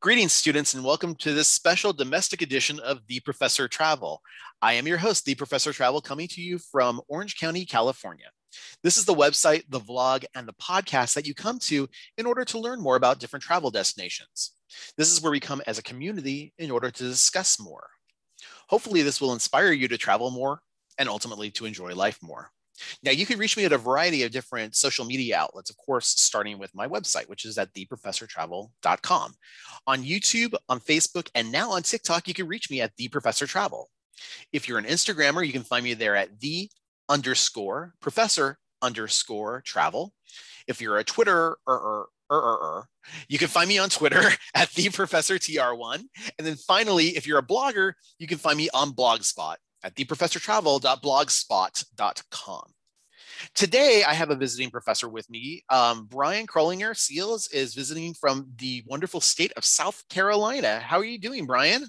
Greetings, students, and welcome to this special domestic edition of The Professor Travel. I am your host, The Professor Travel, coming to you from Orange County, California. This is the website, the vlog, and the podcast that you come to in order to learn more about different travel destinations. This is where we come as a community in order to discuss more. Hopefully, this will inspire you to travel more and ultimately to enjoy life more. Now, you can reach me at a variety of different social media outlets, of course, starting with my website, which is at theprofessortravel.com. On YouTube, on Facebook, and now on TikTok, you can reach me at The Professor Travel. If you're an Instagrammer, you can find me there at the underscore professor underscore travel. If you're a Twitter or, or, er, or, er, er, you can find me on Twitter at the professor tr1. And then finally, if you're a blogger, you can find me on Blogspot at theprofessortravel.blogspot.com. Today, I have a visiting professor with me. Um, Bryan Kroelinger-Seals is visiting from the wonderful state of South Carolina. How are you doing, Bryan?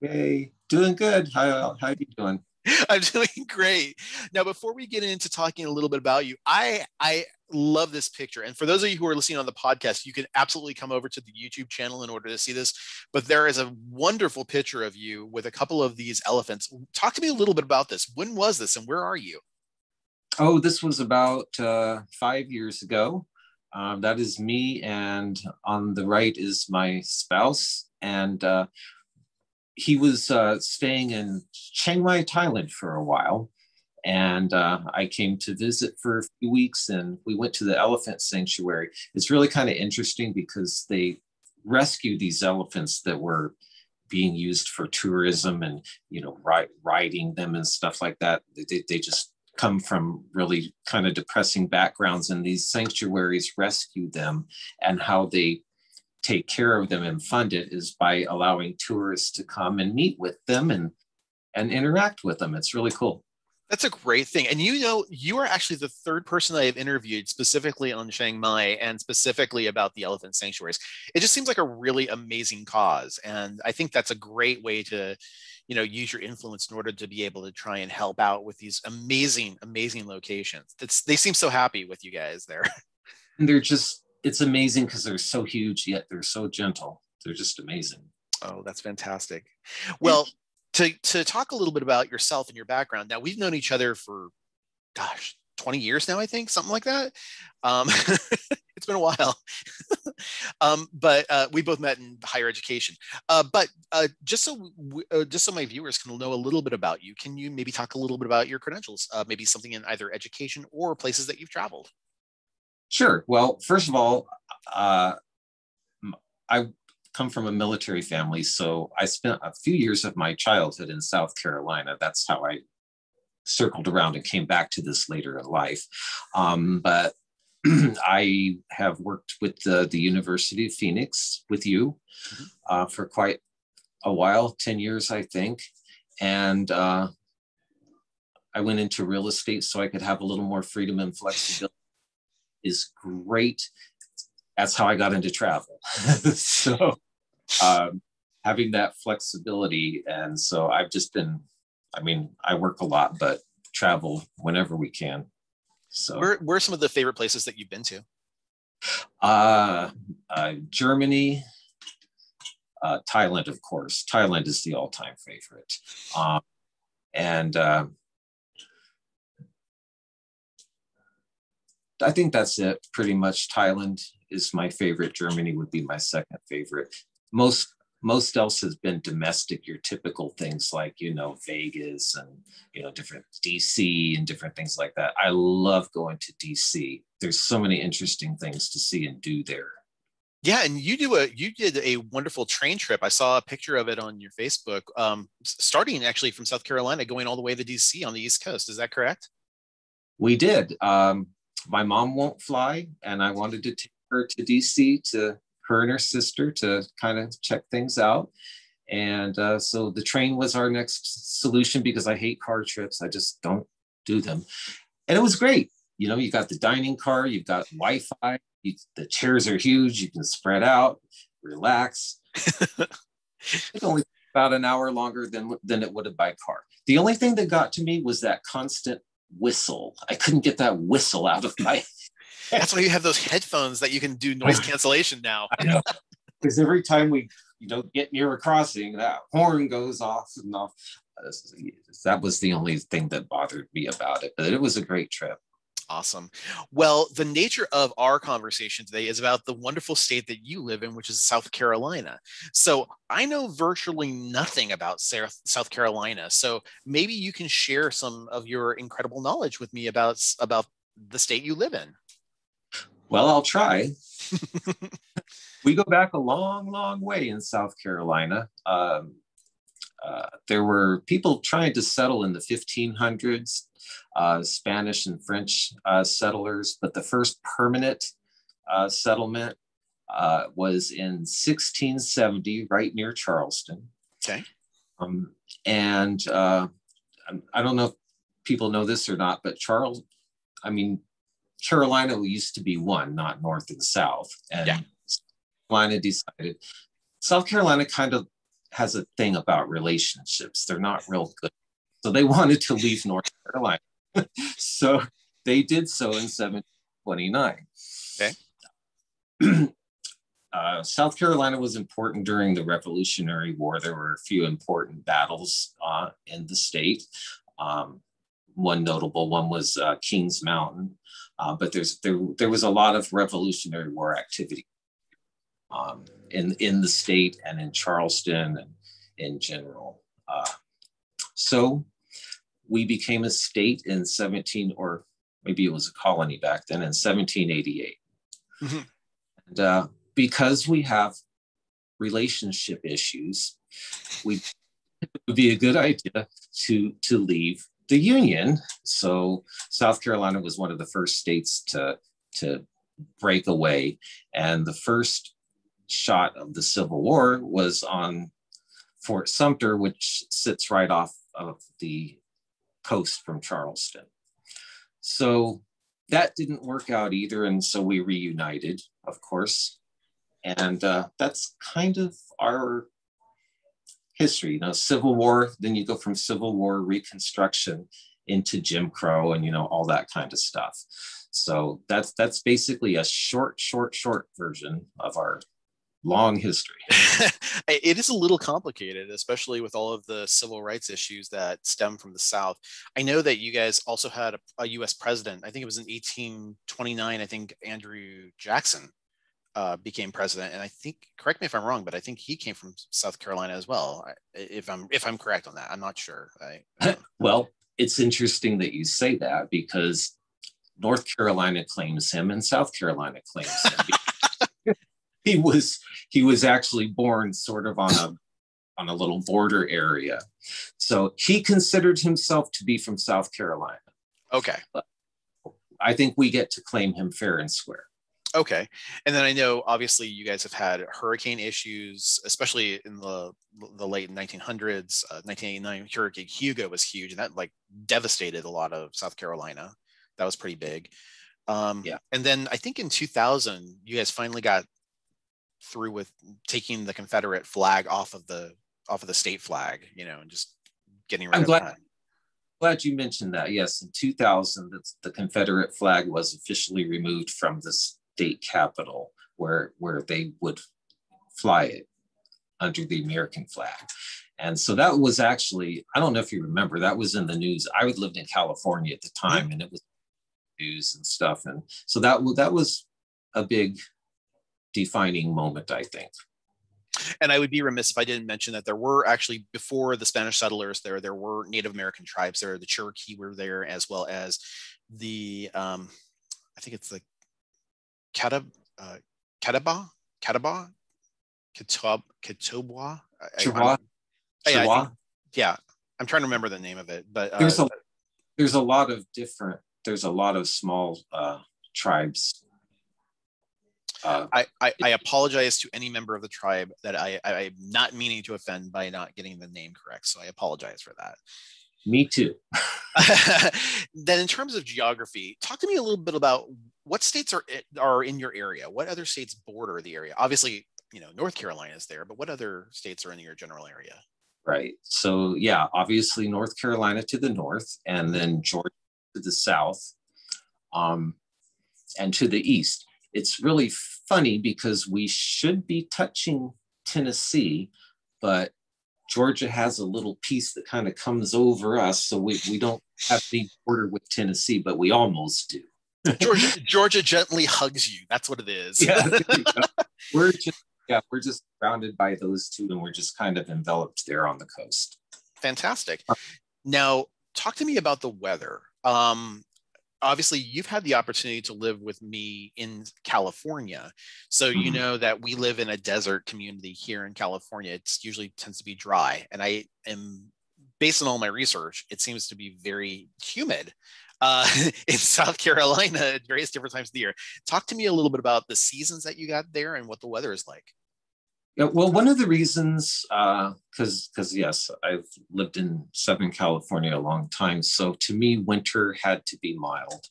Hey, doing good. How, how are you doing? I'm doing great. Now, before we get into talking a little bit about you, I I love this picture. And for those of you who are listening on the podcast, you can absolutely come over to the YouTube channel in order to see this. But there is a wonderful picture of you with a couple of these elephants. Talk to me a little bit about this. When was this, and where are you? Oh, this was about uh, five years ago. Um, that is me, and on the right is my spouse. And uh, he was uh, staying in Chiang Mai, Thailand for a while. And uh, I came to visit for a few weeks and we went to the elephant sanctuary. It's really kind of interesting because they rescue these elephants that were being used for tourism and, you know, ri- riding them and stuff like that. They, they just come from really kind of depressing backgrounds and these sanctuaries rescue them and how they take care of them and fund it is by allowing tourists to come and meet with them and and interact with them. It's really cool. That's a great thing. And you know, you are actually the third person I have interviewed specifically on Chiang Mai and specifically about the elephant sanctuaries. It just seems like a really amazing cause. And I think that's a great way to, you know, use your influence in order to be able to try and help out with these amazing, amazing locations. That's, they seem so happy with you guys there. And they're just it's amazing because they're so huge yet they're so gentle they're just amazing oh that's fantastic well to to talk a little bit about yourself and your background. Now we've known each other for gosh 20 years now i think something like that. Um, it's been a while. Um, but uh, we both met in higher education. Uh, but uh, just so uh, just so my viewers can know a little bit about you can you maybe talk a little bit about your credentials? Uh, maybe something in either education or places that you've traveled. Sure. Well, first of all, uh, I come from a military family, so I spent a few years of my childhood in South Carolina. That's how I circled around and came back to this later in life. Um, but I have worked with the, the, University of Phoenix with you mm-hmm. uh, for quite a while 10 years, I think. And uh, I went into real estate so I could have a little more freedom and flexibility is great. That's how I got into travel. so um, having that flexibility. And so I've just been, I mean, I work a lot, but travel whenever we can. So where, where are some of the favorite places that you've been to? Uh, uh Germany, uh, Thailand, of course. Thailand is the all-time favorite. Um, and uh, I think that's it pretty much. Thailand is my favorite. Germany would be my second favorite. Most most else has been domestic, your typical things like, you know, Vegas and, you know, different DC and different things like that. I love going to DC. There's so many interesting things to see and do there. Yeah, and you do a you did a wonderful train trip. I saw a picture of it on your Facebook. Um, starting actually from South Carolina, going all the way to DC on the East Coast. Is that correct? We did. Um, my mom won't fly, and I wanted to take her to DC to her and her sister to kind of check things out. And uh, so the train was our next solution because I hate car trips. I just don't do them. And it was great. You know, you got the dining car, you've got Wi Fi, the chairs are huge, you can spread out, relax. it only about an hour longer than, than it would have by car. The only thing that got to me was that constant whistle. I couldn't get that whistle out of my. That's why you have those headphones that you can do noise cancellation now. Because every time we you know, get near a crossing, that horn goes off and off. Uh, that was the only thing that bothered me about it, but it was a great trip. Awesome. Well, the nature of our conversation today is about the wonderful state that you live in, which is South Carolina. So I know virtually nothing about South Carolina. So maybe you can share some of your incredible knowledge with me about about the state you live in. Well, I'll try. we go back a long, long way in South Carolina. Um, uh, there were people trying to settle in the 1500s uh, Spanish and French uh, settlers, but the first permanent uh, settlement uh, was in 1670, right near Charleston. Okay. Um, and uh, I don't know if people know this or not, but Charles, I mean, Carolina used to be one, not North and South. And yeah. Carolina decided, South Carolina kind of has a thing about relationships. They're not real good. So they wanted to leave North Carolina. so they did so in 1729. Okay. Uh, South Carolina was important during the Revolutionary War. There were a few important battles uh, in the state. Um, one notable one was uh, Kings Mountain, uh, but there's there there was a lot of Revolutionary War activity um, in in the state and in Charleston and in general. Uh, so we became a state in 17, or maybe it was a colony back then, in 1788. Mm-hmm. And uh, because we have relationship issues, we it would be a good idea to to leave the union. So South Carolina was one of the first states to to break away, and the first shot of the Civil War was on Fort Sumter, which sits right off of the coast from Charleston. So that didn't work out either. And so we reunited, of course. And uh, that's kind of our history, you know, Civil War, then you go from Civil War Reconstruction into Jim Crow and, you know, all that kind of stuff. So that's that's basically a short, short, short version of our long history. it is a little complicated, especially with all of the civil rights issues that stem from the South. I know that you guys also had a, a U.S. president. I think it was in 1829. I think Andrew Jackson uh, became president, and I think correct me if I'm wrong, but I think he came from South Carolina as well. If I'm if I'm correct on that, I'm not sure. I, um, well, it's interesting that you say that because North Carolina claims him and South Carolina claims him. he was he was actually born sort of on a on a little border area. So he considered himself to be from South Carolina. Okay. But I think we get to claim him fair and square. Okay. And then I know obviously you guys have had hurricane issues, especially in the the late 1900s. Uh, 1989 Hurricane Hugo was huge and that like devastated a lot of South Carolina. That was pretty big. Um, yeah. And then I think in 2000 you guys finally got through with taking the Confederate flag off of the off of the state flag, you know, and just getting rid I'm of glad, that. Glad you mentioned that. Yes, in 2000, the Confederate flag was officially removed from the state capitol, where where they would fly it under the American flag. And so that was actually, I don't know if you remember, that was in the news. I would lived in California at the time, and it was news and stuff. And so that that was a big defining moment, I think. And I would be remiss if I didn't mention that there were actually before the Spanish settlers there, there were Native American tribes there. The Cherokee were there, as well as the um, I think it's the Catawba, uh, Catawba, Catawba, Catawba, Catawba. Chihuahua. Yeah, yeah, I'm trying to remember the name of it, but uh, there's a there's a lot of different. There's a lot of small uh, tribes uh, I, I, I, apologize to any member of the tribe that I, I, am not meaning to offend by not getting the name correct. So I apologize for that. Me too. then, in terms of geography, talk to me a little bit about what states are are in your area. What other states border the area? Obviously, you know North Carolina is there, but what other states are in your general area? Right. So yeah, obviously North Carolina to the north, and then Georgia to the south, um, and to the east it's really funny because we should be touching Tennessee, but Georgia has a little piece that kind of comes over us. So we, we don't have any border with Tennessee, but we almost do. Georgia, Georgia gently hugs you. That's what it is. yeah, we're just yeah, we're just surrounded by those two, and we're just kind of enveloped there on the coast. Fantastic. Now, talk to me about the weather. Um, obviously you've had the opportunity to live with me in California. So mm-hmm. you know that we live in a desert community here in California. It's usually tends to be dry. And I am based on all my research, it seems to be very humid uh, in South Carolina at various different times of the year. Talk to me a little bit about the seasons that you got there and what the weather is like. Yeah, well, one of the reasons, because uh, because yes, I've lived in Southern California a long time, so to me, winter had to be mild.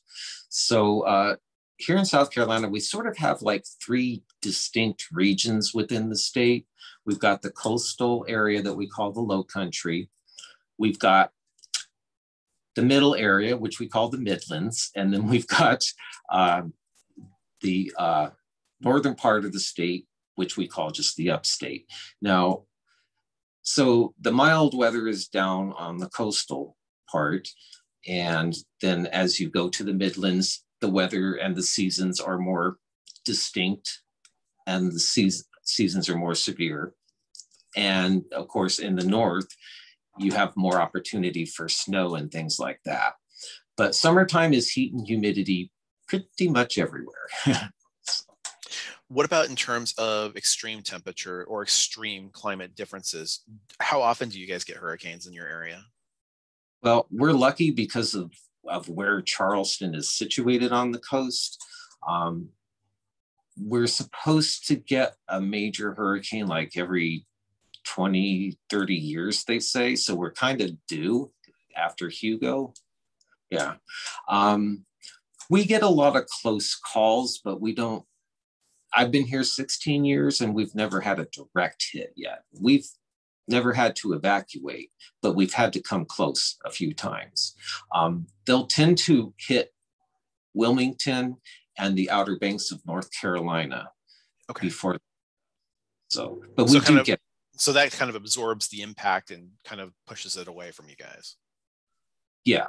So uh, here in South Carolina, we sort of have like three distinct regions within the state. We've got the coastal area that we call the Low Country. We've got the middle area, which we call the Midlands, and then we've got uh, the uh, northern part of the state, which we call just the upstate. Now, so the mild weather is down on the coastal part. And then as you go to the Midlands, the weather and the seasons are more distinct and the season, seasons are more severe. And of course, in the north, you have more opportunity for snow and things like that. But summertime is heat and humidity pretty much everywhere. What about in terms of extreme temperature or extreme climate differences? How often do you guys get hurricanes in your area? Well, we're lucky because of, of where Charleston is situated on the coast. Um, we're supposed to get a major hurricane like every 20, 30 years, they say. So we're kind of due after Hugo. Yeah. Um, we get a lot of close calls, but we don't I've been here 16 years and we've never had a direct hit yet. We've never had to evacuate, but we've had to come close a few times. Um, they'll tend to hit Wilmington and the Outer Banks of North Carolina okay. before. So, but we so do of, get. So that kind of absorbs the impact and kind of pushes it away from you guys. Yeah.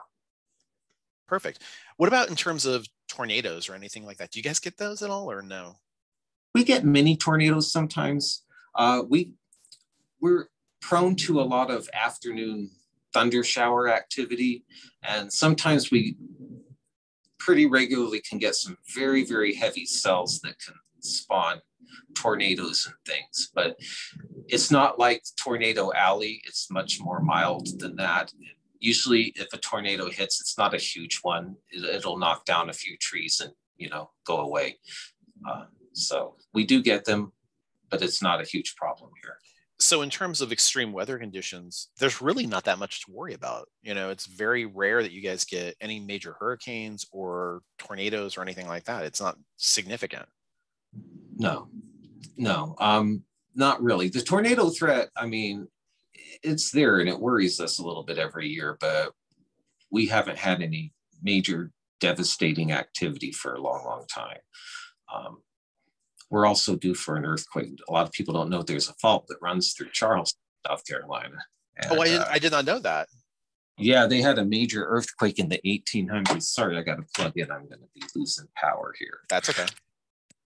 Perfect. What about in terms of tornadoes or anything like that? Do you guys get those at all or no? we get mini tornadoes sometimes. Uh, we we're prone to a lot of afternoon thunder shower activity, and sometimes we pretty regularly can get some very very heavy cells that can spawn tornadoes and things. But it's not like Tornado Alley. It's much more mild than that. Usually, if a tornado hits, it's not a huge one. It, will knock down a few trees and you know go away. Uh, so we do get them, but it's not a huge problem here. So in terms of extreme weather conditions, there's really not that much to worry about. You know, it's very rare that you guys get any major hurricanes or tornadoes or anything like that. It's not significant. No, no, um, not really. The tornado threat, I mean, it's there and it worries us a little bit every year, but we haven't had any major devastating activity for a long, long time. Um, we're also due for an earthquake. A lot of people don't know there's a fault that runs through Charleston, South Carolina. And, oh, I, did, uh, I did not know that. Yeah, they had a major earthquake in the 1800s. Sorry, I got to plug in. I'm going to be losing power here. That's okay.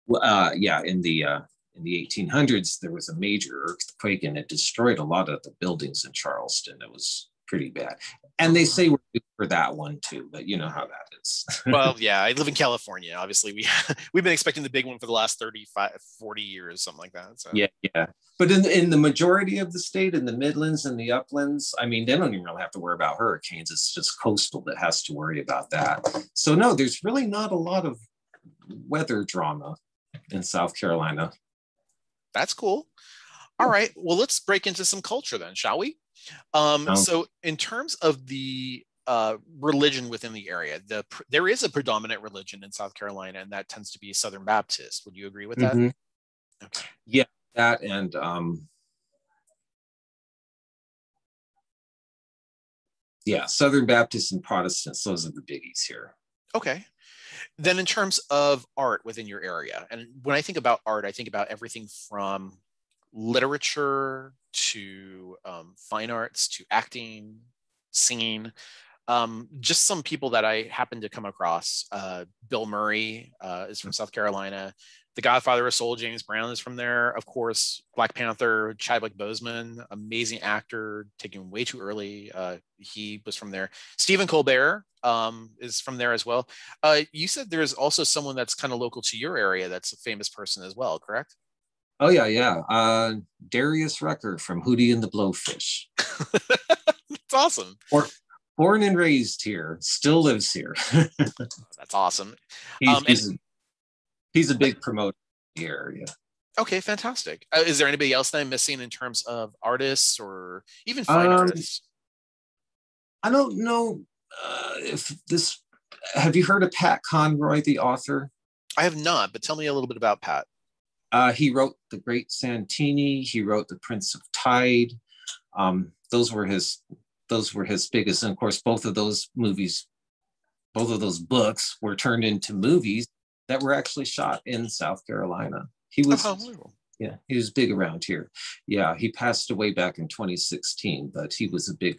Well, uh, yeah, in the uh, in the 1800s, there was a major earthquake and it destroyed a lot of the buildings in Charleston. It was pretty bad. And they say we're due for that one too, but you know how that is. well, yeah, I live in California. Obviously, we we've been expecting the big one for the last 35, 40 years, something like that. So yeah, yeah. But in in the majority of the state, in the Midlands and the uplands, I mean, they don't even really have to worry about hurricanes. It's just coastal that has to worry about that. So no, there's really not a lot of weather drama in South Carolina. That's cool. All right. Well, let's break into some culture then, shall we? Um, so, in terms of the uh, religion within the area, the there is a predominant religion in South Carolina, and that tends to be Southern Baptist. Would you agree with that? Mm-hmm. Okay. Yeah, that and um, yeah, Southern Baptists and Protestants. Those are the biggies here. Okay. Then, in terms of art within your area, and when I think about art, I think about everything from literature to um, fine arts to acting, singing. Um, just some people that I happened to come across. Uh, Bill Murray uh, is from South Carolina. The Godfather of Soul, James Brown is from there. Of course, Black Panther, Chadwick Boseman, amazing actor, taken way too early. Uh, he was from there. Stephen Colbert um, is from there as well. Uh, you said there's also someone that's kind of local to your area that's a famous person as well, correct? Oh yeah, yeah. Uh, Darius Rucker from Hootie and the Blowfish. That's awesome. Or, born and raised here, still lives here. That's awesome. He's, um, he's, a, he's, a, big promoter in the area. Okay, fantastic. Uh, is there anybody else that I'm missing in terms of artists or even fine um, artists? I don't know uh, if this. Have you heard of Pat Conroy, the author? I have not, but tell me a little bit about Pat. Uh, he wrote The Great Santini. He wrote The Prince of Tide. Um, those were his those were his biggest. And of course, both of those movies, both of those books were turned into movies that were actually shot in South Carolina. He was, oh, yeah, he was big around here. Yeah, he passed away back in 2016, but he was a big,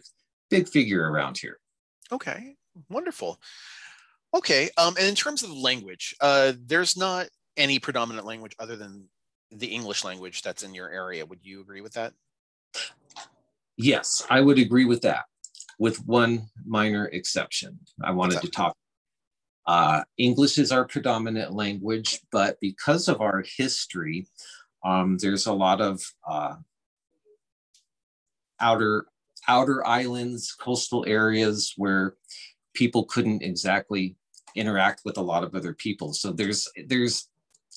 big figure around here. Okay, wonderful. Okay, um, and in terms of language, uh, there's not any predominant language other than the English language that's in your area. Would you agree with that? Yes, I would agree with that, with one minor exception. I wanted to talk. Uh, English is our predominant language, but because of our history, um, there's a lot of uh, outer outer islands, coastal areas where people couldn't exactly interact with a lot of other people. So there's there's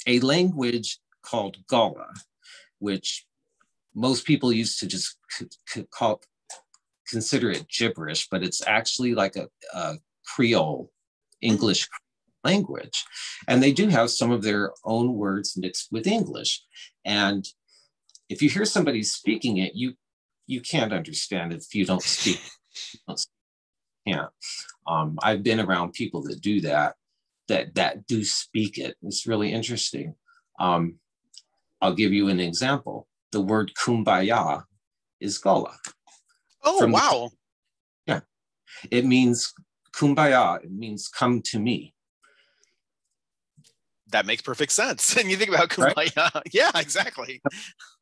a language called Gullah, which most people used to just call consider it gibberish, but it's actually like a, a Creole English language. And they do have some of their own words mixed with English. And if you hear somebody speaking it, you you can't understand if you don't speak. Yeah, Um, I've been around people that do that, that that do speak it. It's really interesting. Um, I'll give you an example the word kumbaya is Gullah. Oh, From wow. The, yeah. It means kumbaya, it means come to me. That makes perfect sense. And you think about kumbaya. Right? Yeah, exactly.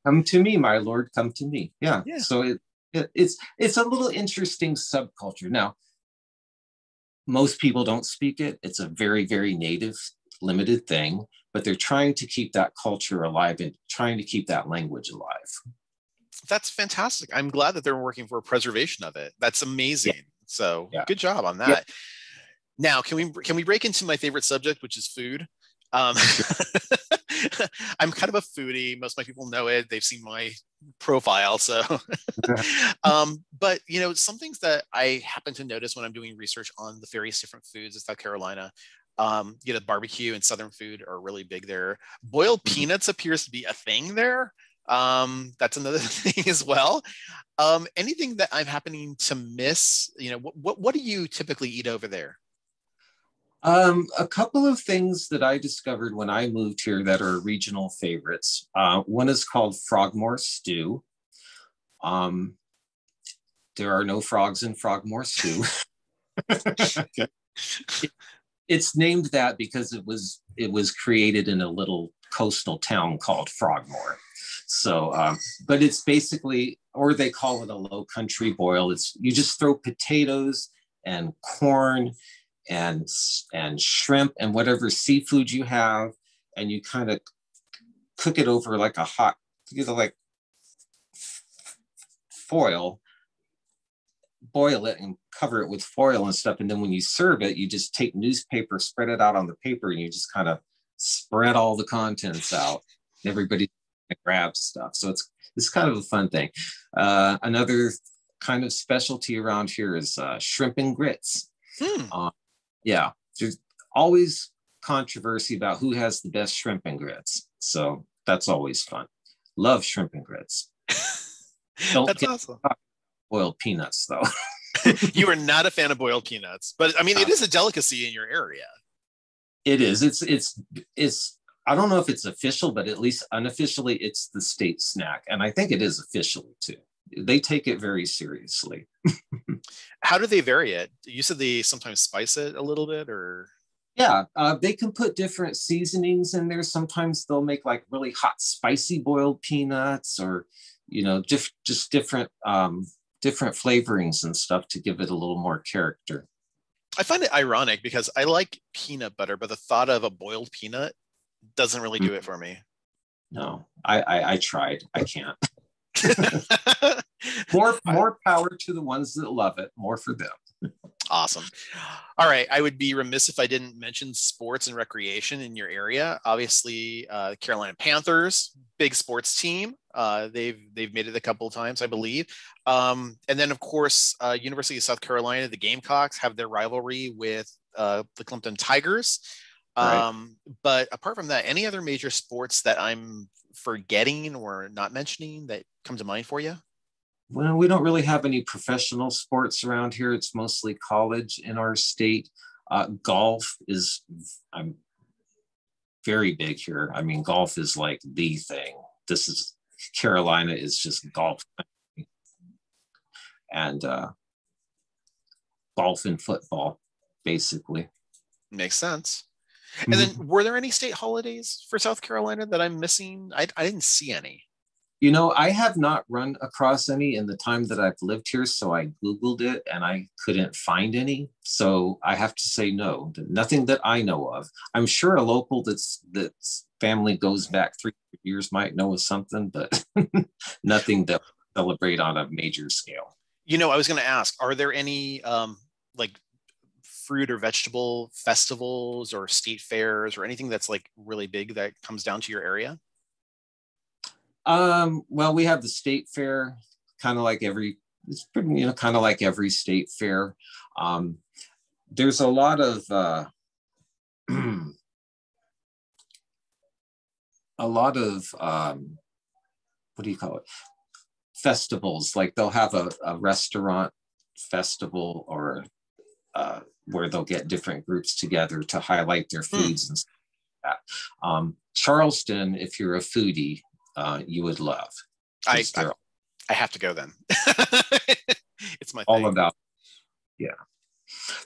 Come to me, my Lord, come to me. Yeah. yeah. So it, it, it's it's a little interesting subculture. Now, most people don't speak it. It's a very, very native, limited thing but they're trying to keep that culture alive and trying to keep that language alive. That's fantastic. I'm glad that they're working for preservation of it. That's amazing. So yeah. good job on that. Yeah. Now, can we can we break into my favorite subject, which is food? Um, I'm kind of a foodie. Most of my people know it. They've seen my profile. So, um, but you know, some things that I happen to notice when I'm doing research on the various different foods in South Carolina um, you know, barbecue and Southern food are really big there. Boiled mm-hmm. peanuts appears to be a thing there. Um, that's another thing as well. Um, anything that I'm happening to miss, you know, what, what, what do you typically eat over there? Um, a couple of things that I discovered when I moved here that are regional favorites. Uh, one is called Frogmore stew. Um, there are no frogs in Frogmore stew. okay it's named that because it was it was created in a little coastal town called Frogmore. So, um, but it's basically, or they call it a low country boil. It's you just throw potatoes and corn and and shrimp and whatever seafood you have, and you kind of cook it over like a hot, you know, like foil boil it and cover it with foil and stuff. And then when you serve it, you just take newspaper, spread it out on the paper, and you just kind of spread all the contents out. Everybody grabs stuff. So it's it's kind of a fun thing. Uh, another kind of specialty around here is uh, shrimp and grits. Hmm. Uh, yeah, there's always controversy about who has the best shrimp and grits. So that's always fun. Love shrimp and grits. Don't that's awesome boiled peanuts, though. you are not a fan of boiled peanuts, but I mean, it is a delicacy in your area. It is. It's it's it's. I don't know if it's official, but at least unofficially, it's the state snack. And I think it is officially too. They take it very seriously. How do they vary it? You said they sometimes spice it a little bit or? Yeah, uh, they can put different seasonings in there. Sometimes they'll make like really hot, spicy boiled peanuts or, you know, just, just different, um, different flavorings and stuff to give it a little more character. I find it ironic because I like peanut butter, but the thought of a boiled peanut doesn't really do it for me. No, I I, I tried. I can't. more more power to the ones that love it. More for them. Awesome. All right. I would be remiss if I didn't mention sports and recreation in your area. Obviously, uh, Carolina Panthers, big sports team. Uh, they've they've made it a couple of times, I believe. Um, and then, of course, uh, University of South Carolina, the Gamecocks have their rivalry with uh, the Clemson Tigers. Um, right. But apart from that, any other major sports that I'm forgetting or not mentioning that come to mind for you? Well, we don't really have any professional sports around here. It's mostly college in our state. Uh, golf is, I'm very big here. I mean, golf is like the thing. This is Carolina is just golf, and uh, golf and football, basically. Makes sense. And then, mm-hmm. were there any state holidays for South Carolina that I'm missing? I, I didn't see any. You know, I have not run across any in the time that I've lived here. So I Googled it and I couldn't find any. So I have to say no, nothing that I know of. I'm sure a local that's that's family goes back three years might know of something, but nothing that celebrate on a major scale. You know, I was going to ask, are there any um, like fruit or vegetable festivals or state fairs or anything that's like really big that comes down to your area? Um, well, we have the state fair, kind of like every, it's pretty, you know, kind of like every state fair. Um, there's a lot of, uh, a lot of, um, what do you call it? Festivals, like they'll have a, a restaurant festival or uh, where they'll get different groups together to highlight their hmm. foods mm. and stuff like that. Um, Charleston, if you're a foodie, uh, you would love. I, I, I have to go then. it's my all thing. about yeah,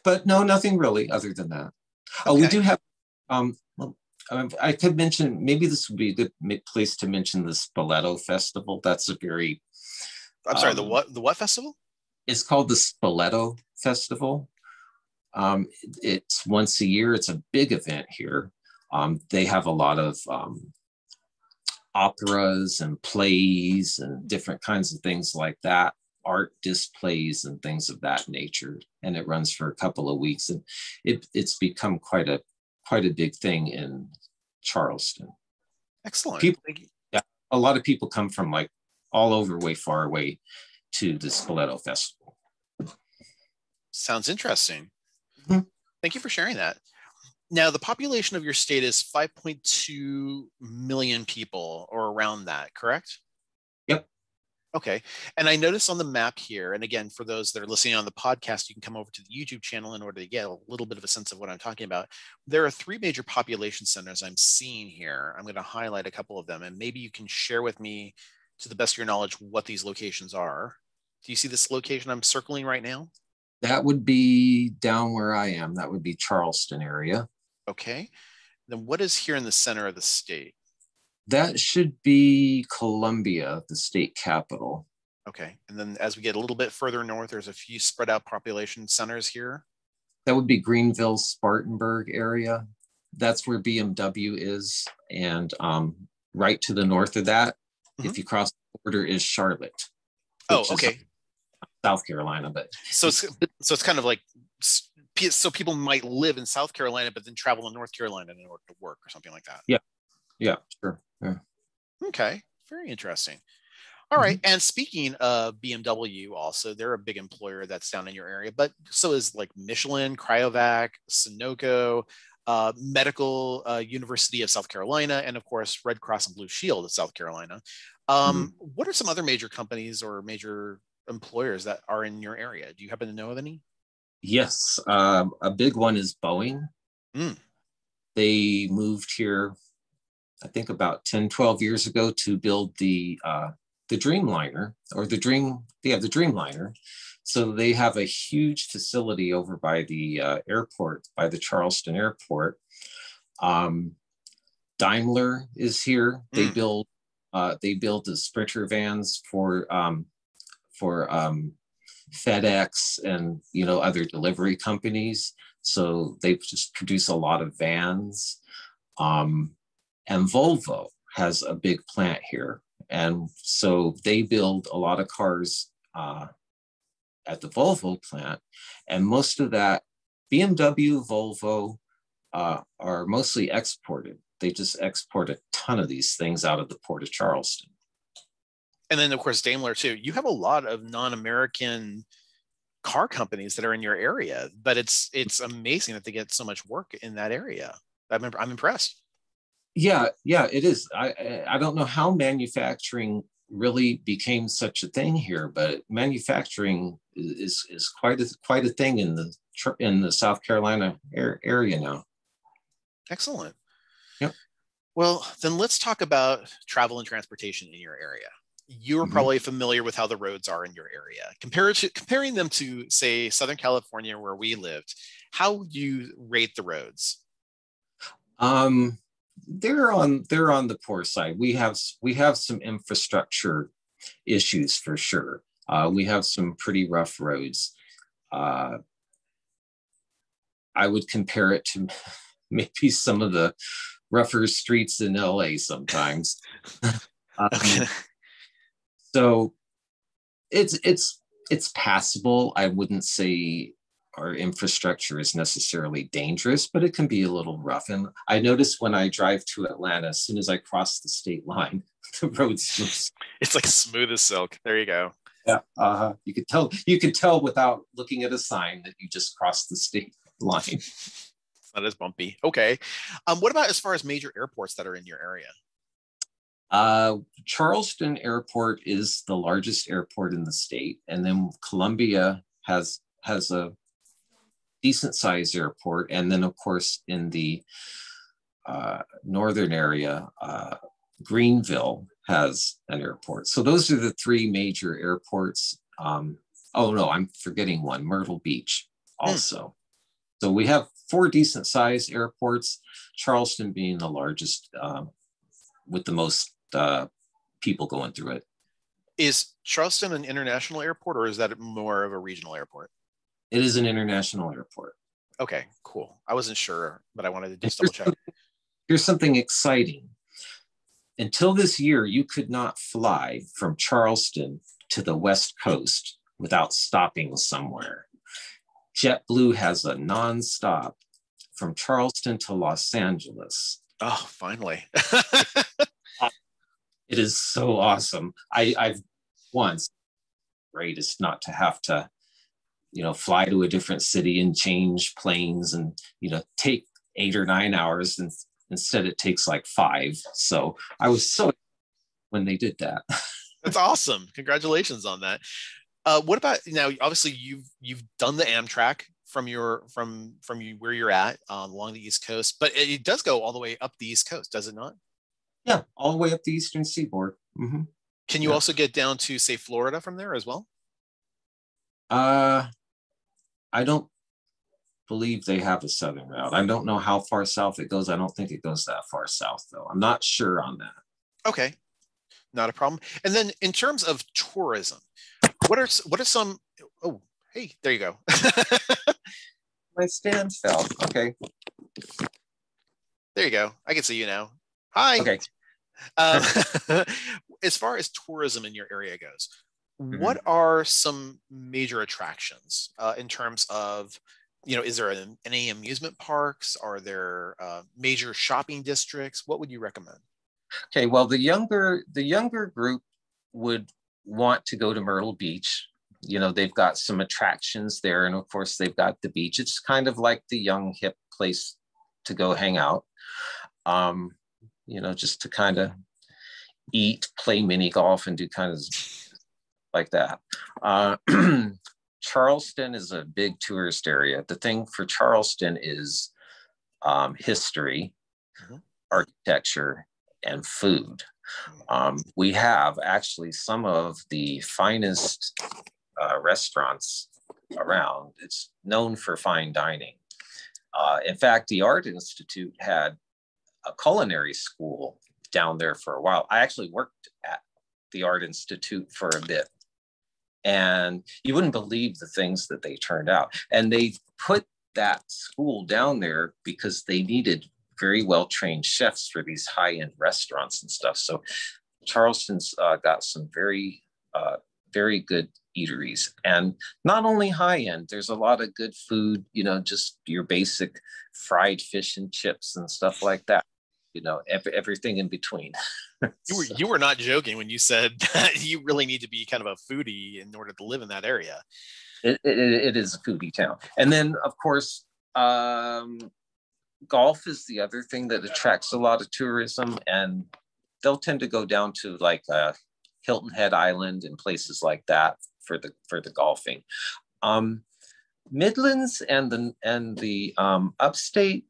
but no, nothing really other than that. Okay. Oh, we do have. Um, well, um, I could mention maybe this would be a good place to mention the Spoleto Festival. That's a very. I'm sorry. Um, the what? The what festival? It's called the Spoleto Festival. Um, it's once a year. It's a big event here. Um, they have a lot of um, operas and plays and different kinds of things like that, art displays and things of that nature. And it runs for a couple of weeks, and it, it's become quite a quite a big thing in Charleston. Excellent. People, yeah, a lot of people come from like all over, way far away, to the Spoleto Festival. Sounds interesting. Mm-hmm. Thank you for sharing that. Now, the population of your state is 5.2 million people or around that, correct? Yep. Okay. And I notice on the map here, and again, for those that are listening on the podcast, you can come over to the YouTube channel in order to get a little bit of a sense of what I'm talking about. There are three major population centers I'm seeing here. I'm going to highlight a couple of them, and maybe you can share with me, to the best of your knowledge, what these locations are. Do you see this location I'm circling right now? That would be down where I am. That would be Charleston area. Okay. Then what is here in the center of the state? That should be Columbia, the state capital. Okay. And then as we get a little bit further north, there's a few spread out population centers here. That would be Greenville, Spartanburg area. That's where BMW is. And um, right to the north of that, mm-hmm. if you cross the border, is Charlotte. Oh, okay. South Carolina, but so it's so it's kind of like so people might live in South Carolina but then travel to North Carolina in order to work or something like that. Yeah, yeah, sure. Yeah. Okay, very interesting. All right, mm-hmm. and speaking of BMW, also they're a big employer that's down in your area, but so is like Michelin, Cryovac, Sunoco, uh, Medical uh, University of South Carolina, and of course Red Cross and Blue Shield of South Carolina. Um, mm-hmm. What are some other major companies or major employers that are in your area. Do you happen to know of any? Yes, um, a big one is Boeing. Mm. They moved here I think about 10, 12 years ago to build the uh, the Dreamliner or the Dream, yeah, the Dreamliner. So they have a huge facility over by the uh, airport, by the Charleston airport. Um, Daimler is here. They mm. build uh, they build the Sprinter vans for um, for um, FedEx and you know other delivery companies. So they just produce a lot of vans. Um, and Volvo has a big plant here, and so they build a lot of cars uh, at the Volvo plant, and most of that BMW, Volvo uh, are mostly exported. They just export a ton of these things out of the port of Charleston. And then, of course, Daimler too. You have a lot of non-American car companies that are in your area, but it's it's amazing that they get so much work in that area. I'm I'm impressed. Yeah, yeah, it is. I I don't know how manufacturing really became such a thing here, but manufacturing is is quite a quite a thing in the in the South Carolina area now. Excellent. Yep. Well, then let's talk about travel and transportation in your area. You're mm-hmm. probably familiar with how the roads are in your area. Compare to, comparing them to, say, Southern California, where we lived, how would you rate the roads? Um, they're on they're on the poor side. We have we have some infrastructure issues for sure. Uh, we have some pretty rough roads. Uh, I would compare it to maybe some of the rougher streets in LA sometimes. um, so it's it's it's passable. I wouldn't say our infrastructure is necessarily dangerous, but it can be a little rough. And I notice when I drive to Atlanta, as soon as I cross the state line, the road's it's like smooth as silk. There you go. Yeah, uh, you could tell. You could tell without looking at a sign that you just crossed the state line. it's not as bumpy. Okay. Um, what about as far as major airports that are in your area? Uh, Charleston Airport is the largest airport in the state, and then Columbia has has a decent sized airport. And then, of course, in the uh, northern area, uh, Greenville has an airport. So those are the three major airports. Um, oh no, I'm forgetting one, Myrtle Beach also. Hmm. So we have four decent sized airports, Charleston being the largest uh, with the most uh, people going through it. Is Charleston an international airport or is that more of a regional airport? It is an international airport. Okay, cool. I wasn't sure, but I wanted to just double check. Here's something exciting. Until this year, you could not fly from Charleston to the West Coast without stopping somewhere. JetBlue has a nonstop from Charleston to Los Angeles. Oh, finally. it is so awesome. I, I've once greatest not to have to you know fly to a different city and change planes and you know take eight or nine hours and instead it takes like five. So i was so when they did that. That's awesome. Congratulations on that. Uh, what about now obviously you've you've done the amtrak from your from from you where you're at um, along the east coast but it, it, does go all the way up the east coast does it not yeah all the way up the eastern seaboard mm-hmm. can you yeah. also get down to say florida from there as well uh I don't believe they have a southern route. I don't know how far south it goes. I don't think it goes that far south though. I'm not sure on that. Okay. Not a problem. And then in terms of tourism, what are what are some oh, hey, there you go. My stand fell. Okay. There you go. I can see you now. Hi. Okay. Um, as far as tourism in your area goes, Mm-hmm. What are some major attractions uh, in terms of, you know, is there an, any amusement parks? Are there uh, major shopping districts? What would you recommend? Okay, well, the younger the younger group would want to go to Myrtle Beach. You know, they've got some attractions there, and of course, they've got the beach. It's kind of like the young hip place to go hang out. Um, you know, just to kind of eat, play mini golf, and do kind of like that. Uh, Charleston is a big tourist area. The thing for Charleston is um, history, mm-hmm. architecture, and food. Um, we have actually some of the finest uh, restaurants around. It's known for fine dining. Uh, in fact, the Art Institute had a culinary school down there for a while. I actually worked at the Art Institute for a bit. And you wouldn't believe the things that they turned out. And they put that school down there because they needed very well trained chefs for these high end restaurants and stuff. So Charleston's uh, got some very, uh, very good eateries and not only high end there's a lot of good food you know just your basic fried fish and chips and stuff like that you know every, everything in between. You were you were not joking when you said that you really need to be kind of a foodie in order to live in that area. It, it, it is a foodie town. And then of course um, golf is the other thing that attracts a lot of tourism and they'll tend to go down to like uh, hilton head island and places like that for the for the golfing. Um, midlands and the and the um, upstate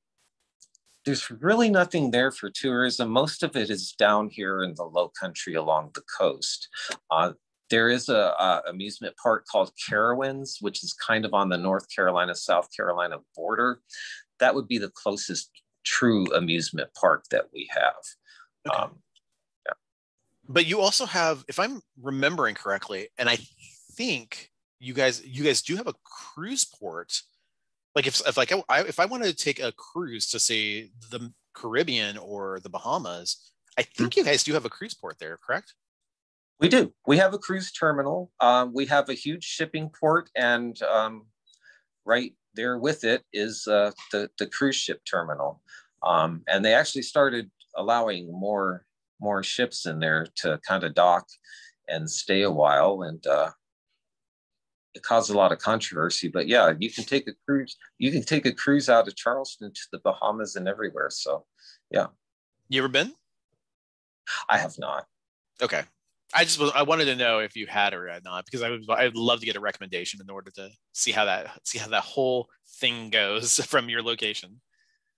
there's really nothing there for tourism. Most of it is down here in the low country along the coast. Uh, there is a, a, amusement park called Carowinds, which is kind of on the North Carolina, South Carolina border. That would be the closest true amusement park that we have. Okay. Um, yeah. But you also have, if I'm remembering correctly, and I think you guys you guys do have a cruise port like if, if like I, if I wanted to take a cruise to say the Caribbean or the Bahamas, I think mm-hmm. you guys do have a cruise port there, correct? We do. We have a cruise terminal. Um, we have a huge shipping port, and um, right there with it is uh, the the cruise ship terminal. Um, and they actually started allowing more more ships in there to kind of dock and stay a while. And uh, it caused a lot of controversy. But yeah, you can take a cruise. You can take a cruise out of Charleston to the Bahamas and everywhere. So, yeah. You ever been? I have not. Okay. I just I wanted to know if you had or had not because I would I'd love to get a recommendation in order to see how that see how that whole thing goes from your location.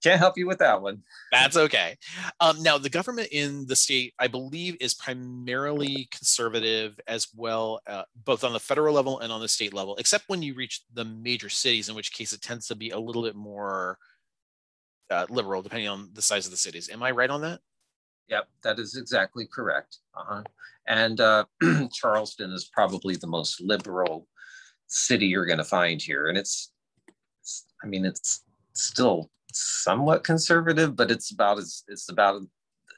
Can't help you with that one. That's okay. Um, now, the government in the state, I believe, is primarily conservative as well, uh, both on the federal level and on the state level, except when you reach the major cities, in which case it tends to be a little bit more uh, liberal, depending on the size of the cities. Am I right on that? Yep, that is exactly correct. Uh-huh. And uh, Charleston is probably the most liberal city you're going to find here. And it's, I mean, it's still somewhat conservative, but it's about as it's about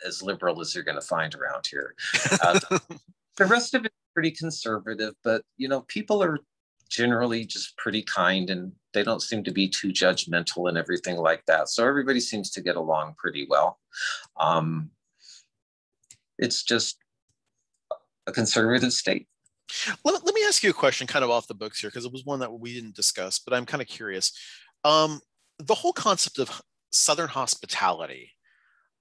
as liberal as you're going to find around here. Uh, the rest of it pretty conservative, but you know, people are generally just pretty kind and they don't seem to be too judgmental and everything like that. So everybody seems to get along pretty well. Um, it's just a conservative state. Let, let me ask you a question kind of off the books here because it was one that we didn't discuss, but I'm kind of curious. Um, the whole concept of Southern hospitality.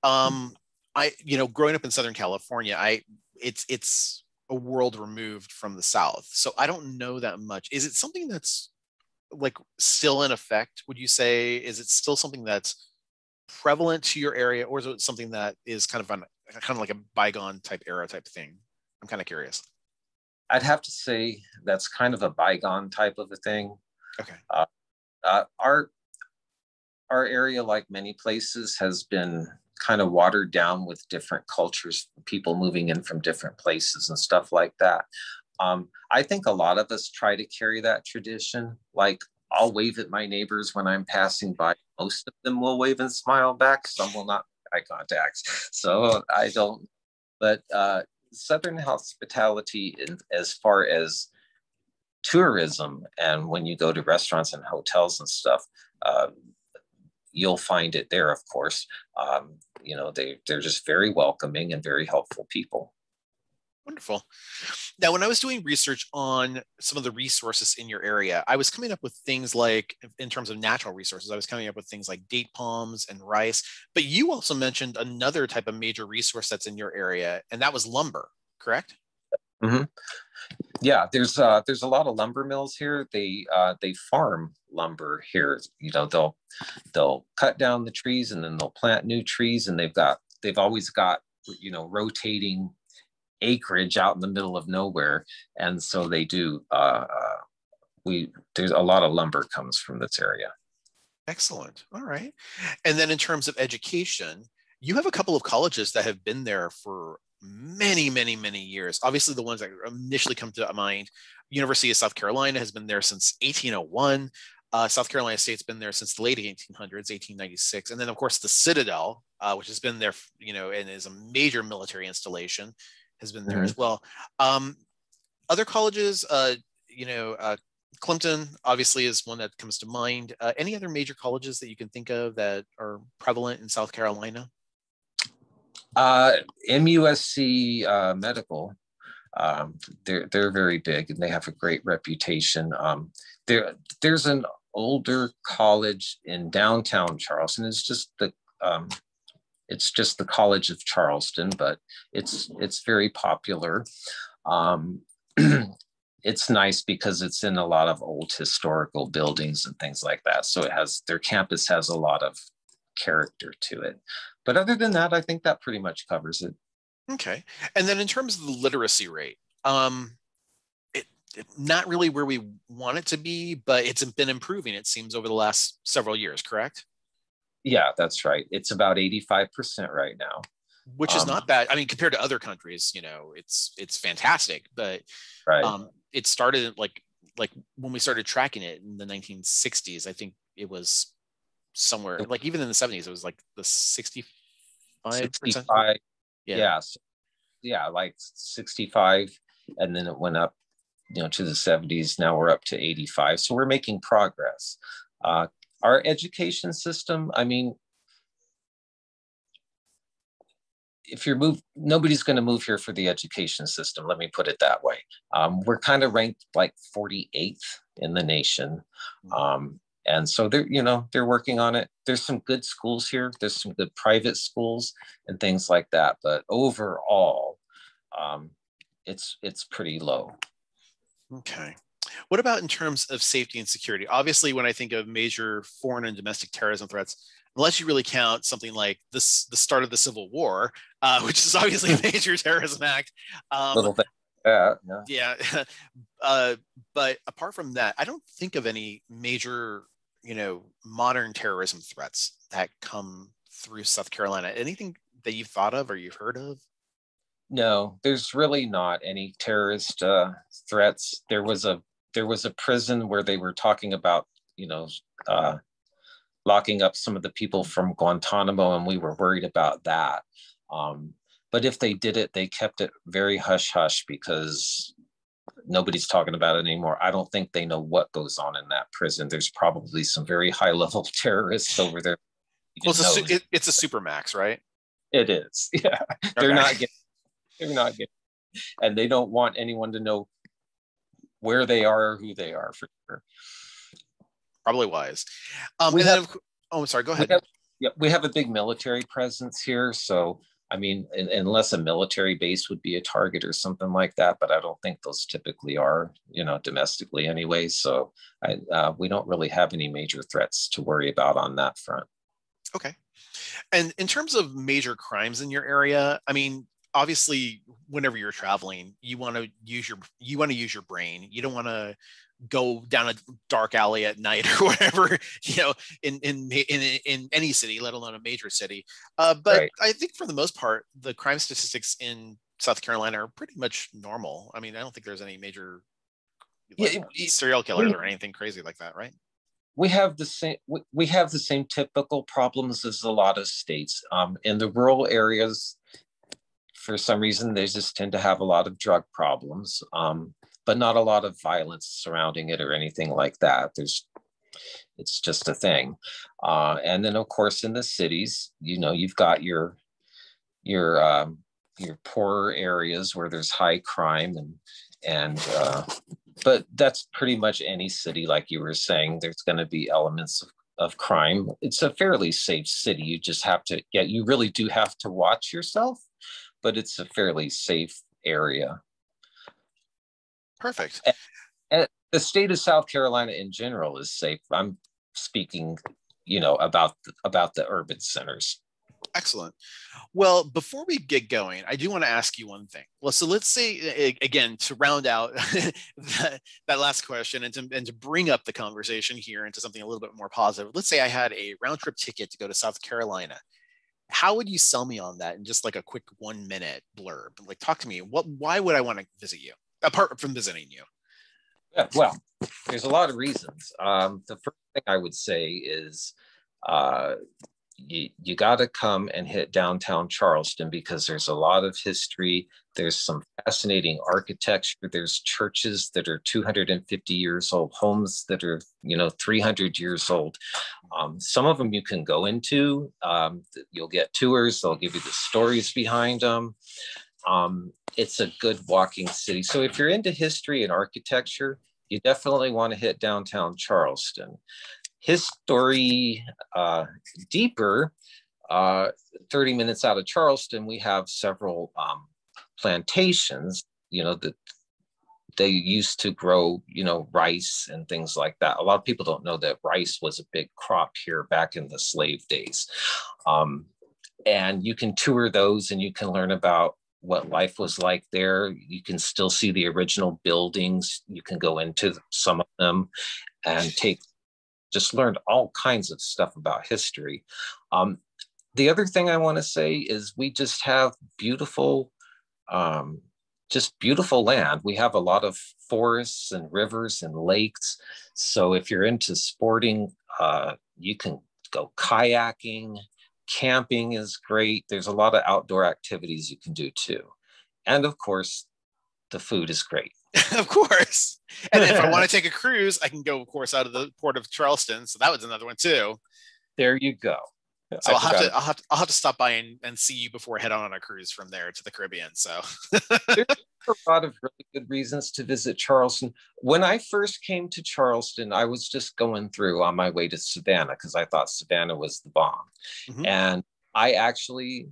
Um, I, you know, growing up in Southern California, I, it's, it's a world removed from the South. So I don't know that much. Is it something that's like still in effect? Would you say, is it still something that's prevalent to your area or is it something that is kind of an, kind of like a bygone type era type thing? I'm kind of curious. I'd have to say that's kind of a bygone type of a thing. Okay. Uh, uh, our our area, like many places, has been kind of watered down with different cultures, people moving in from different places and stuff like that. Um, I think a lot of us try to carry that tradition. Like I'll wave at my neighbors when I'm passing by. Most of them will wave and smile back. Some will not eye contact. So I don't. But uh, Southern hospitality, as far as tourism and when you go to restaurants and hotels and stuff, uh, you'll find it there, of course. Um, you know, they, they're just very welcoming and very helpful people. Wonderful. Now, when I was doing research on some of the resources in your area, I was coming up with things like, in terms of natural resources, I was coming up with things like date palms and rice. But you also mentioned another type of major resource that's in your area, and that was lumber, correct? Mm-hmm. Yeah, there's uh, there's a lot of lumber mills here. They uh, they farm lumber here. You know, they'll they'll cut down the trees and then they'll plant new trees, and they've got they've always got you know rotating acreage out in the middle of nowhere and so they do uh, uh, we there's a lot of lumber comes from this area excellent all right and then in terms of education you have a couple of colleges that have been there for many many many years obviously the ones that initially come to mind university of south carolina has been there since 1801 uh, South Carolina State's been there since the late 1800s, 1896, and then of course the Citadel, uh, which has been there, you know, and is a major military installation, has been there mm-hmm. as well. Um, other colleges, uh, you know, uh, Clemson obviously is one that comes to mind. Uh, any other major colleges that you can think of that are prevalent in South Carolina? Uh, MUSC uh, Medical, um, they're they're very big and they have a great reputation. Um, there there's an older college in downtown Charleston. It's just the um, it's just the College of Charleston, but it's it's very popular. Um, it's nice because it's in a lot of old historical buildings and things like that. So it has their campus has a lot of character to it. But other than that, I think that pretty much covers it. Okay. And then in terms of the literacy rate, um, it, it, not really where we want it to be, but it's been improving, it seems, over the last several years, correct? Yeah, that's right. It's about 85% right now. Which is um, not bad. I mean, compared to other countries, you know, it's it's fantastic. But right. um, it started like like when we started tracking it in the 1960s, I think it was somewhere like even in the 70s, it was like the 65 65 yeah. yeah yeah like 65 and then it went up you know to the 70s now we're up to 85 so we're making progress. Uh, our education system i mean if you're moved nobody's going to move here for the education system let me put it that way. Um, we're kind of ranked like 48th in the nation. Mm-hmm. um, and so they're you know they're working on it there's some good schools here there's some good private schools and things like that but overall um, it's it's pretty low okay what about in terms of safety and security obviously when i think of major foreign and domestic terrorism threats unless you really count something like this the start of the civil war uh, which is obviously a major terrorism act um, Little thing. Yeah, yeah. yeah. Uh, but apart from that, I don't think of any major you know modern terrorism threats that come through South Carolina? Anything that you've thought of or you've heard of? No, there's really not any terrorist uh, threats. There was a there was a prison where they were talking about you know uh, locking up some of the people from Guantanamo, and we were worried about that. Um, but if they did it, they kept it very hush hush because nobody's talking about it anymore. I don't think they know what goes on in that prison. There's probably some very high level terrorists over there. Well, it's a, su- it, it's a super max, right? It is. Yeah, okay. they're not getting. They're not getting, and they don't want anyone to know where they are or who they are for sure. Probably wise. Um, we have, then, oh, sorry. Go ahead. We have, yeah, we have a big military presence here, so I mean, unless a military base would be a target or something like that, but I don't think those typically are, you know, domestically anyway. So I, uh, we don't really have any major threats to worry about on that front. Okay. And in terms of major crimes in your area, I mean, obviously, whenever you're traveling, you want to use your you want to use your brain. You don't want to go down a dark alley at night or whatever you know in in in, in any city let alone a major city. Uh, but right. i think for the most part the crime statistics in south carolina are pretty much normal. I mean i don't think there's any major like, yeah, serial killers we, or anything crazy like that right? We have the same we have the same typical problems as a lot of states. Um, in the rural areas for some reason they just tend to have a lot of drug problems. Um, but not a lot of violence surrounding it or anything like that. There's, it's just a thing. Uh, and then of course in the cities, you know, you've got your, your, um, your poorer areas where there's high crime and, and, uh, but that's pretty much any city, like you were saying, there's going to be elements of of crime. It's a fairly safe city. You just have to, yeah, you really do have to watch yourself, but it's a fairly safe area. Perfect. And the state of South Carolina in general is safe. I'm speaking, you know, about about the urban centers. Excellent. Well, before we get going, I do want to ask you one thing. Well, so let's say again to round out that, that last question and to, and to bring up the conversation here into something a little bit more positive. Let's say I had a round trip ticket to go to South Carolina. How would you sell me on that in just like a quick one minute blurb? Like, talk to me. What? Why would I want to visit you apart from visiting you? Yeah, well, there's a lot of reasons. Um, the first thing I would say is uh, you, you got to come and hit downtown Charleston because there's a lot of history. There's some fascinating architecture. There's churches that are 250 years old, homes that are, you know, 300 years old. Um, some of them you can go into. Um, you'll get tours. They'll give you the stories behind them. Um, it's a good walking city. So if you're into history and architecture, you definitely want to hit downtown Charleston his story uh, deeper, uh, 30 minutes out of Charleston, we have several um, plantations, you know, that they used to grow, you know, rice and things like that. A lot of people don't know that rice was a big crop here back in the slave days. Um, and you can tour those and you can learn about what life was like there. You can still see the original buildings. You can go into some of them and take just learned all kinds of stuff about history. Um, the other thing I want to say is we just have beautiful, um, just beautiful land. We have a lot of forests and rivers and lakes. So if you're into sporting, uh, you can go kayaking. Camping is great. There's a lot of outdoor activities you can do too. And of course, the food is great. of course. And if I want to take a cruise, I can go, of course, out of the port of Charleston. So that was another one too. There you go. So I will have to, I'll have to, I'll have to stop by and, and see you before I head on a cruise from there to the Caribbean. So there's a lot of really good reasons to visit Charleston. When I first came to Charleston, I was just going through on my way to Savannah because I thought Savannah was the bomb. Mm-hmm. And I actually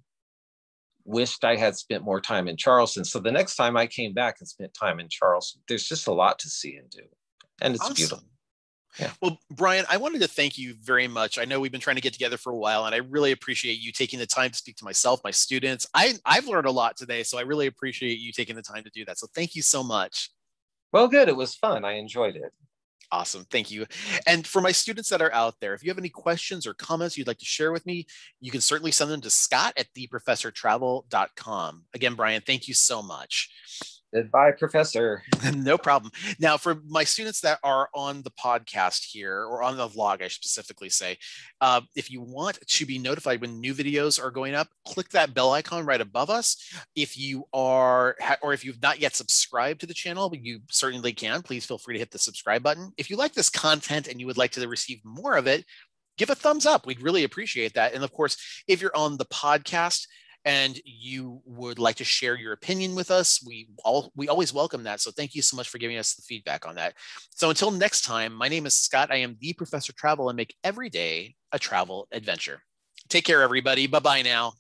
wished I had spent more time in Charleston. So the next time I came back and spent time in Charleston, there's just a lot to see and do. And it's awesome. beautiful. Yeah. Well, Bryan, I wanted to thank you very much. I know we've been trying to get together for a while, and I really appreciate you taking the time to speak to myself, my students. I, I've learned a lot today, so I really appreciate you taking the time to do that. So thank you so much. Well, good. It was fun. I enjoyed it. Awesome. Thank you. And for my students that are out there, if you have any questions or comments you'd like to share with me, you can certainly send them to scott at theprofessortravel.com. Again, Bryan, thank you so much. Goodbye, Professor. no problem. Now, for my students that are on the podcast here, or on the vlog, I specifically say, uh, if you want to be notified when new videos are going up, click that bell icon right above us. If you are, or if you've not yet subscribed to the channel, you certainly can. Please feel free to hit the subscribe button. If you like this content and you would like to receive more of it, give a thumbs up. We'd really appreciate that. And of course, if you're on the podcast, and you would like to share your opinion with us, we all we always welcome that. So thank you so much for giving us the feedback on that. So until next time, my name is Scott. I am the Professor Travel and make every day a travel adventure. Take care, everybody. Bye bye now.